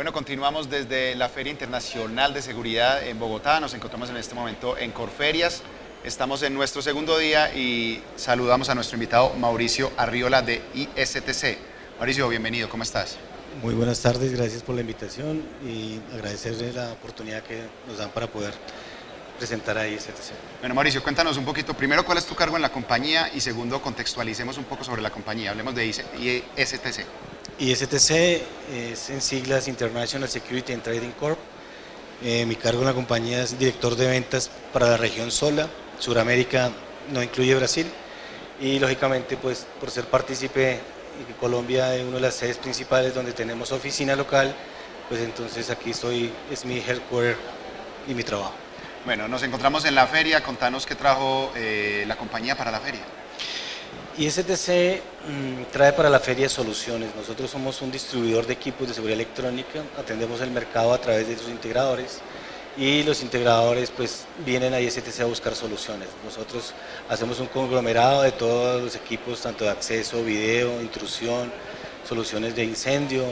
Bueno, continuamos desde la Feria Internacional de Seguridad en Bogotá. Nos encontramos en este momento en Corferias. Estamos en nuestro segundo día y saludamos a nuestro invitado Mauricio Arriola de ISTC. Mauricio, bienvenido, ¿cómo estás? Muy buenas tardes, gracias por la invitación y agradecerle la oportunidad que nos dan para poder presentar a ISTC. Bueno, Mauricio, cuéntanos un poquito, primero, cuál es tu cargo en la compañía y segundo, contextualicemos un poco sobre la compañía. Hablemos de ISTC. ISTC es en siglas International Security and Trading Corp. Eh, mi cargo en la compañía es director de ventas para la región SOLA, Suramérica no incluye Brasil y lógicamente pues por ser partícipe Colombia es una de las sedes principales donde tenemos oficina local, pues entonces aquí estoy, es mi headquarter y mi trabajo. Bueno, nos encontramos en la feria, contanos qué trajo eh, la compañía para la feria. ISTC mm, trae para la feria soluciones. Nosotros somos un distribuidor de equipos de seguridad electrónica, atendemos el mercado a través de sus integradores y los integradores pues vienen a ISTC a buscar soluciones. Nosotros hacemos un conglomerado de todos los equipos, tanto de acceso, video, intrusión, soluciones de incendio,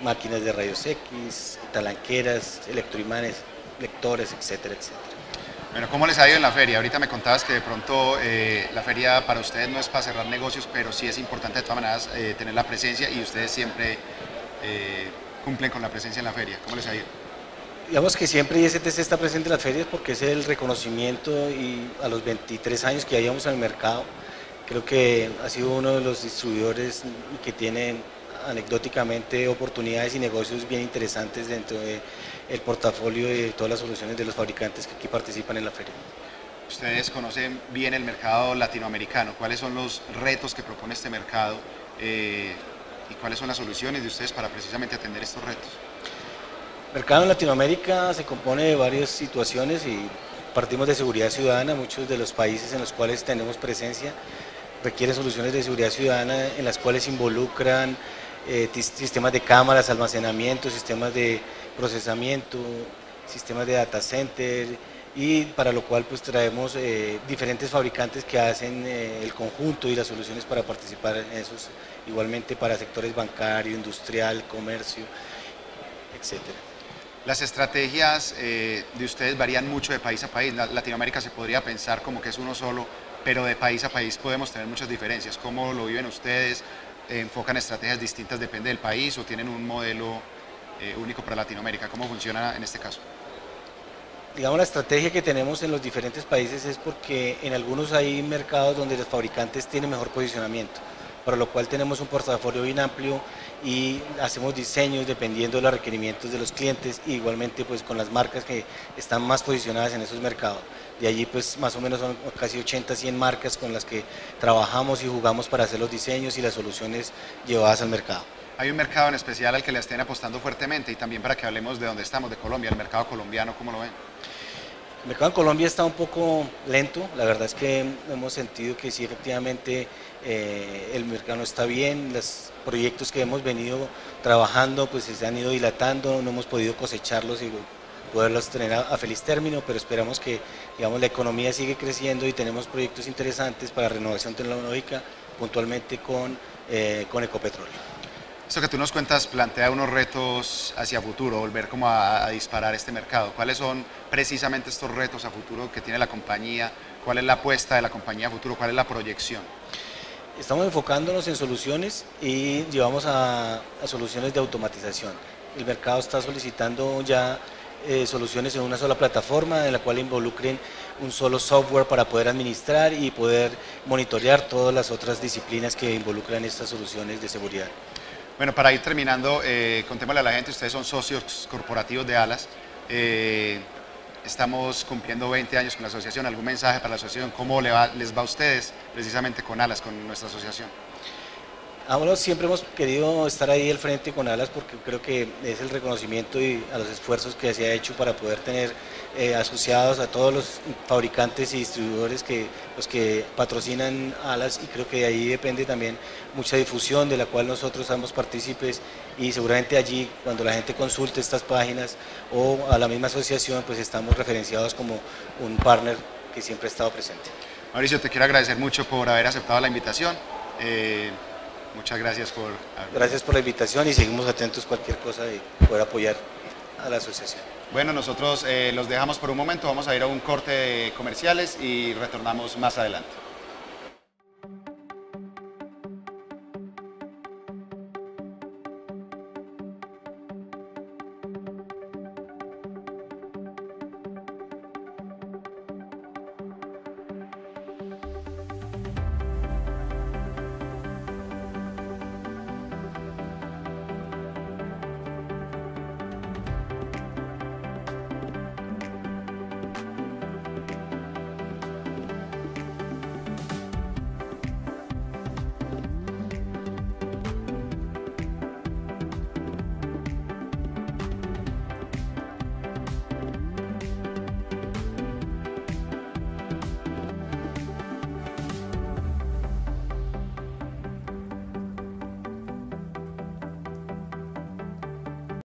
máquinas de rayos X, talanqueras, electroimanes, lectores, etcétera, etcétera. Bueno, ¿cómo les ha ido en la feria? Ahorita me contabas que de pronto eh, la feria para ustedes no es para cerrar negocios, pero sí es importante de todas maneras eh, tener la presencia y ustedes siempre eh, cumplen con la presencia en la feria. ¿Cómo les ha ido? Digamos que siempre ISTC está presente en las ferias porque es el reconocimiento y a los 23 años que ya llevamos el mercado, creo que ha sido uno de los distribuidores que tienen anecdóticamente oportunidades y negocios bien interesantes dentro del portafolio de todas las soluciones de los fabricantes que aquí participan en la feria. Ustedes conocen bien el mercado latinoamericano, ¿cuáles son los retos que propone este mercado eh, y cuáles son las soluciones de ustedes para precisamente atender estos retos? El mercado en Latinoamérica se compone de varias situaciones y partimos de seguridad ciudadana, muchos de los países en los cuales tenemos presencia requieren soluciones de seguridad ciudadana en las cuales involucran eh, sistemas de cámaras, almacenamiento, sistemas de procesamiento, sistemas de data center y para lo cual pues traemos eh, diferentes fabricantes que hacen eh, el conjunto y las soluciones para participar en esos, igualmente para sectores bancario, industrial, comercio, etcétera. Las estrategias eh, de ustedes varían mucho de país a país. Latinoamérica se podría pensar como que es uno solo, pero de país a país podemos tener muchas diferencias. ¿Cómo lo viven ustedes? ¿Enfocan estrategias distintas, depende del país o tienen un modelo eh, único para Latinoamérica? ¿Cómo funciona en este caso? Digamos, la estrategia que tenemos en los diferentes países es porque en algunos hay mercados donde los fabricantes tienen mejor posicionamiento para lo cual tenemos un portafolio bien amplio y hacemos diseños dependiendo de los requerimientos de los clientes y igualmente pues con las marcas que están más posicionadas en esos mercados. De allí pues más o menos son casi 80, 100 marcas con las que trabajamos y jugamos para hacer los diseños y las soluciones llevadas al mercado. Hay un mercado en especial al que le estén apostando fuertemente y también para que hablemos de dónde estamos, de Colombia, el mercado colombiano, ¿cómo lo ven? El mercado en Colombia está un poco lento, la verdad es que hemos sentido que sí efectivamente eh, el mercado está bien, los proyectos que hemos venido trabajando pues se han ido dilatando, no hemos podido cosecharlos y poderlos tener a, feliz término, pero esperamos que digamos, la economía sigue creciendo y tenemos proyectos interesantes para renovación tecnológica puntualmente con, eh, con Ecopetróleo. Esto que tú nos cuentas plantea unos retos hacia futuro, volver como a, disparar este mercado. ¿Cuáles son precisamente estos retos a futuro que tiene la compañía? ¿Cuál es la apuesta de la compañía a futuro? ¿Cuál es la proyección? Estamos enfocándonos en soluciones y llevamos a, soluciones de automatización. El mercado está solicitando ya eh, soluciones en una sola plataforma en la cual involucren un solo software para poder administrar y poder monitorear todas las otras disciplinas que involucran estas soluciones de seguridad. Bueno, para ir terminando, eh, contémosle a la gente, ustedes son socios corporativos de ALAS. Eh, estamos cumpliendo 20 años con la asociación. ¿Algún mensaje para la asociación? ¿Cómo les va a ustedes precisamente con ALAS, con nuestra asociación? Ahora siempre hemos querido estar ahí al frente con Alas porque creo que es el reconocimiento y a los esfuerzos que se ha hecho para poder tener eh, asociados a todos los fabricantes y distribuidores que los que patrocinan Alas y creo que de ahí depende también mucha difusión de la cual nosotros somos partícipes y seguramente allí cuando la gente consulte estas páginas o a la misma asociación pues estamos referenciados como un partner que siempre ha estado presente. Mauricio, te quiero agradecer mucho por haber aceptado la invitación. Eh, Muchas gracias por... Gracias por la invitación y seguimos atentos a cualquier cosa de poder apoyar a la asociación. Bueno, nosotros eh, los dejamos por un momento, vamos a ir a un corte de comerciales y retornamos más adelante.